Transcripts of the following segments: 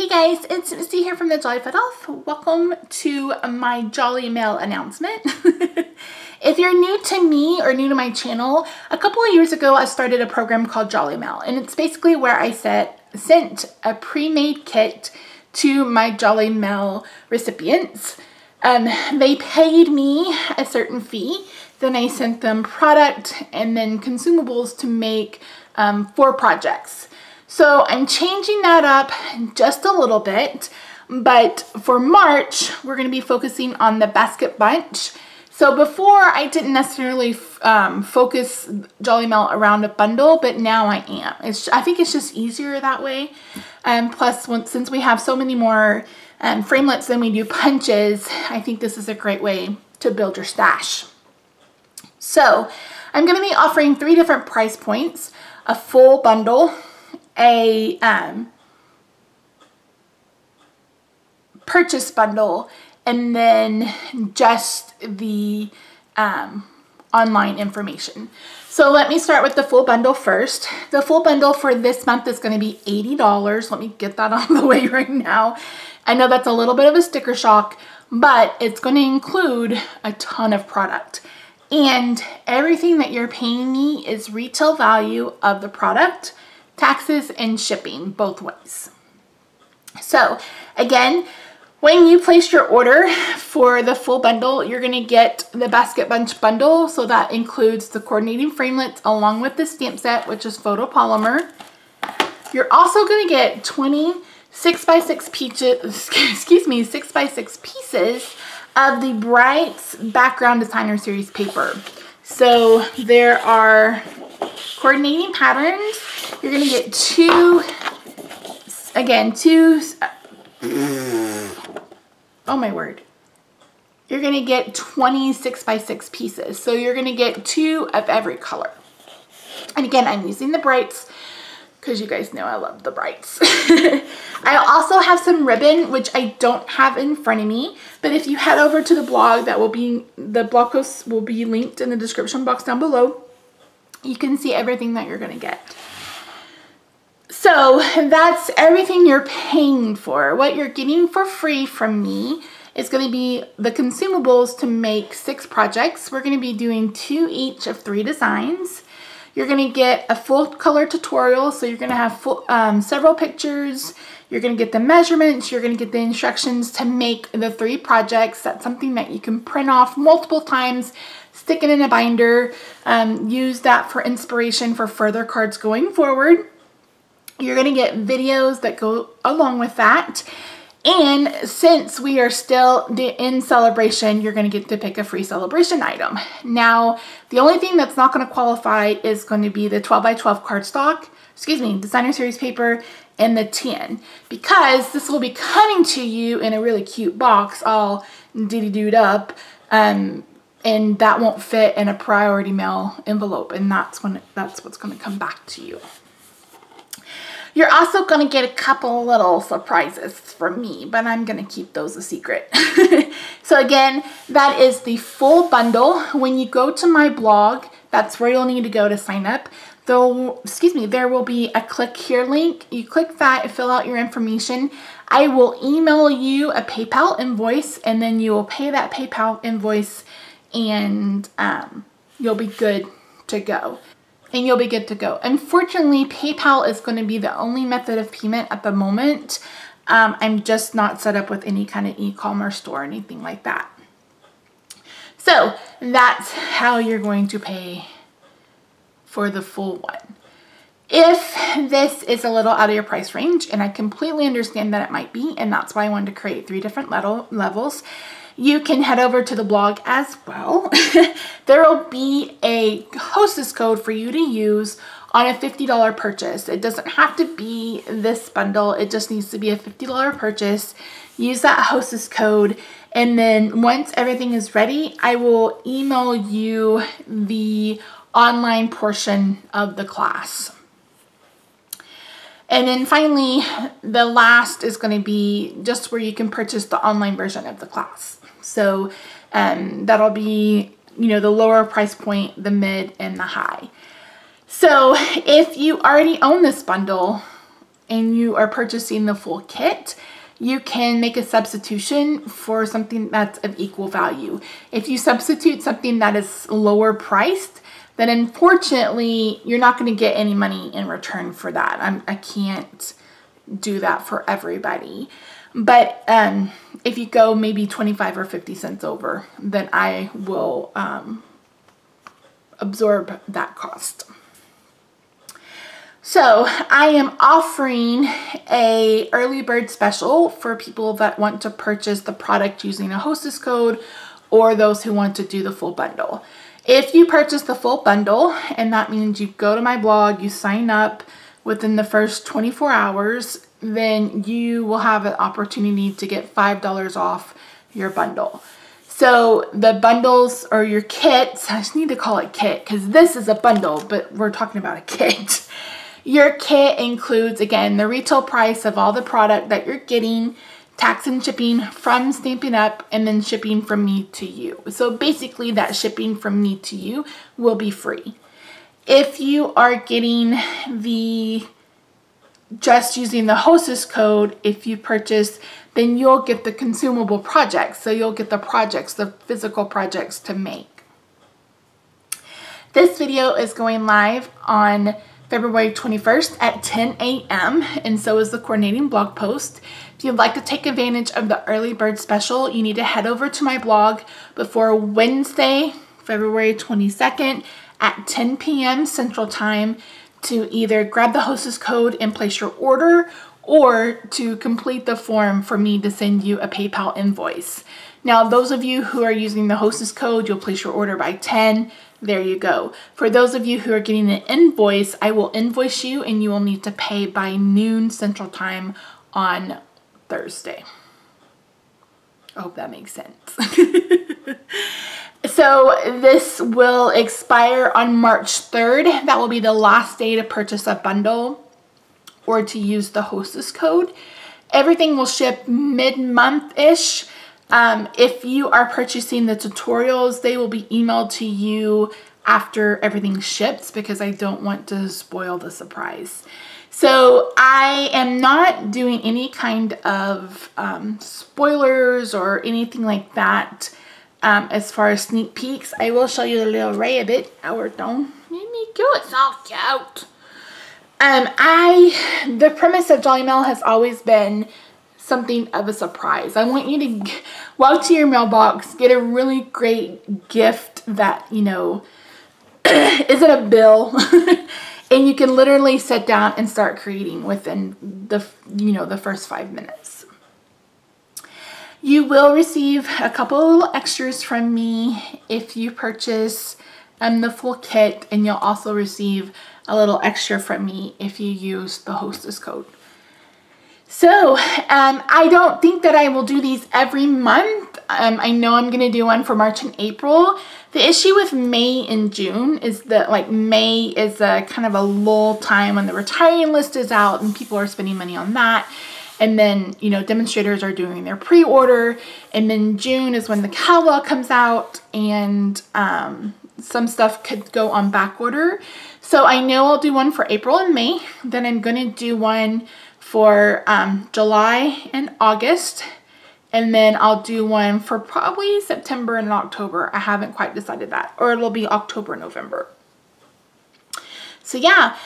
Hey guys, it's Misty here from the Jolly Fat Elf. Welcome to my Jolly Mail announcement. if you're new to me or new to my channel, a couple of years ago I started a program called Jolly Mail and it's basically where I set, sent a pre-made kit to my Jolly Mail recipients. Um, they paid me a certain fee, then I sent them product and then consumables to make um, four projects. So I'm changing that up just a little bit, but for March, we're gonna be focusing on the basket bunch. So before I didn't necessarily um, focus Jolly Mail around a bundle, but now I am. It's, I think it's just easier that way. And plus, since we have so many more um, framelits than we do punches, I think this is a great way to build your stash. So I'm gonna be offering three different price points, a full bundle, a um, purchase bundle and then just the um, online information. So let me start with the full bundle first. The full bundle for this month is going to be $80. Let me get that on the way right now. I know that's a little bit of a sticker shock, but it's going to include a ton of product. And everything that you're paying me is retail value of the product taxes and shipping both ways. So again, when you place your order for the full bundle, you're going to get the Basket Bunch bundle. So that includes the coordinating framelits along with the stamp set, which is photopolymer. You're also going to get 20 6 by 6 pieces, excuse me, 6 by 6 pieces of the Brights Background Designer Series paper. So there are coordinating patterns you're to get two, again, two, oh my word. You're to get 26 by 6 pieces. So you're to get two of every color. And again, I'm using the brights because you guys know I love the brights. I also have some ribbon, which I don't have in front of me, but if you head over to the blog, that will be, the blog post will be linked in the description box down below. You can see everything that you're to get. So that's everything you're paying for. What you're getting for free from me is to be the consumables to make six projects. We're to be doing two each of three designs. You're to get a full color tutorial, so you're to have full, um, several pictures. You're going to get the measurements. You're going to get the instructions to make the three projects. That's something that you can print off multiple times, stick it in a binder, um, use that for inspiration for further cards going forward. You're going to get videos that go along with that. And since we are still in celebration, you're going to get to pick a free celebration item. Now, the only thing that's not going to qualify is going to be the 12 by 12 cardstock, excuse me, designer series paper, and the tin. Because this will be coming to you in a really cute box, all diddy-dooed up, um, and that won't fit in a priority mail envelope, and that's when that's what's going to come back to you. You're also going to get a couple little surprises from me, but I'm going to keep those a secret. so again, that is the full bundle. When you go to my blog, that's where you'll need to go to sign up. Though, excuse me, there will be a click here link. You click that, fill out your information. I will email you a PayPal invoice and then you will pay that PayPal invoice and um, you'll be good to go and you'll be good to go. Unfortunately, PayPal is going to be the only method of payment at the moment. Um, I'm just not set up with any kind of e-commerce store or anything like that. So that's how you're going to pay for the full one. If this is a little out of your price range, and I completely understand that it might be, and that's why I wanted to create three different level levels, you can head over to the blog as well. there will be a hostess code for you to use on a $50 purchase. It doesn't have to be this bundle. It just needs to be a $50 purchase. Use that hostess code and then once everything is ready, I will email you the online portion of the class. And then finally, the last is going to be just where you can purchase the online version of the class. So um, that'll be, you know, the lower price point, the mid, and the high. So if you already own this bundle and you are purchasing the full kit, you can make a substitution for something that's of equal value. If you substitute something that is lower priced, then unfortunately, you're not going to get any money in return for that. I'm, I can't do that for everybody. But um, if you go maybe 25 or 50 cents over, then I will um, absorb that cost. So I am offering a early bird special for people that want to purchase the product using a hostess code or those who want to do the full bundle. If you purchase the full bundle, and that means you go to my blog, you sign up within the first 24 hours, then you will have an opportunity to get $5 off your bundle. So the bundles or your kits, I just need to call it kit because this is a bundle, but we're talking about a kit. Your kit includes, again, the retail price of all the product that you're getting, tax and shipping from Stampin' Up, and then shipping from me to you. So basically that shipping from me to you will be free. If you are getting the just using the hostess code, if you purchase, then you'll get the consumable projects. So you'll get the projects, the physical projects to make. This video is going live on February 21st at 10 a.m. and so is the coordinating blog post. If you'd like to take advantage of the early bird special, you need to head over to my blog before Wednesday, February 22nd at 10 p.m. Central Time to either grab the hostess code and place your order or to complete the form for me to send you a PayPal invoice. Now, those of you who are using the hostess code, you'll place your order by 10 there you go. For those of you who are getting an invoice, I will invoice you and you will need to pay by noon Central Time on Thursday. I hope that makes sense. so this will expire on March 3rd. That will be the last day to purchase a bundle or to use the hostess code. Everything will ship mid-month-ish. Um, if you are purchasing the tutorials, they will be emailed to you after everything ships because I don't want to spoil the surprise. So I am not doing any kind of um, spoilers or anything like that um, as far as sneak peeks. I will show you the little rabbit. Our don't let me go. It's all cute. Um, I the premise of Jolly Mail has always been something of a surprise. I want you to walk to your mailbox, get a really great gift that, you know, isn't a bill. and you can literally sit down and start creating within the, you know, the first five minutes. You will receive a couple extras from me if you purchase um, the full kit and you'll also receive a little extra from me if you use the hostess code. So um, I don't think that I will do these every month. Um, I know I'm going to do one for March and April. The issue with May and June is that like May is a kind of a lull time when the retiring list is out and people are spending money on that. And then, you know, demonstrators are doing their pre-order. And then June is when the catalog comes out and um, some stuff could go on back order. So I know I'll do one for April and May. Then I'm going to do one for um, July and August. And then I'll do one for probably September and October. I haven't quite decided that. Or it'll be October, November. So yeah.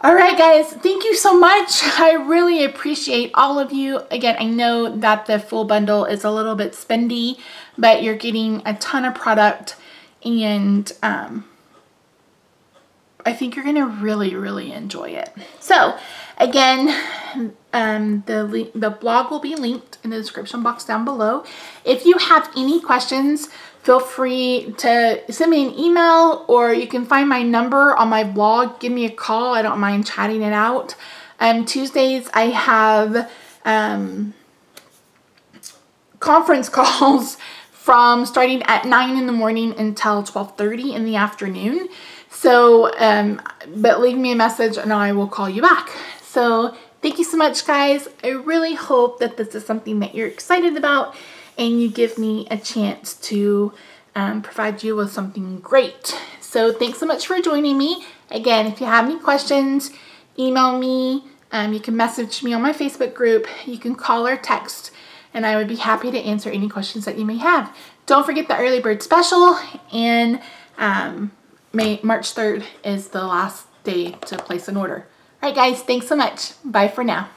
All right, guys. Thank you so much. I really appreciate all of you. Again, I know that the full bundle is a little bit spendy, but you're getting a ton of product. And um, I think you're to really, really enjoy it. So, again, um, the, the blog will be linked in the description box down below. If you have any questions, feel free to send me an email or you can find my number on my blog. Give me a call. I don't mind chatting it out. Um, Tuesdays, I have um, conference calls from starting at 9 in the morning until 12.30 in the afternoon. So, um, but leave me a message and I will call you back. So thank you so much, guys. I really hope that this is something that you're excited about and you give me a chance to um, provide you with something great. So thanks so much for joining me. Again, if you have any questions, email me Um, you can message me on my Facebook group. You can call or text, and I would be happy to answer any questions that you may have. Don't forget the early bird special, and um, May March 3rd is the last day to place an order. All right, guys, thanks so much. Bye for now.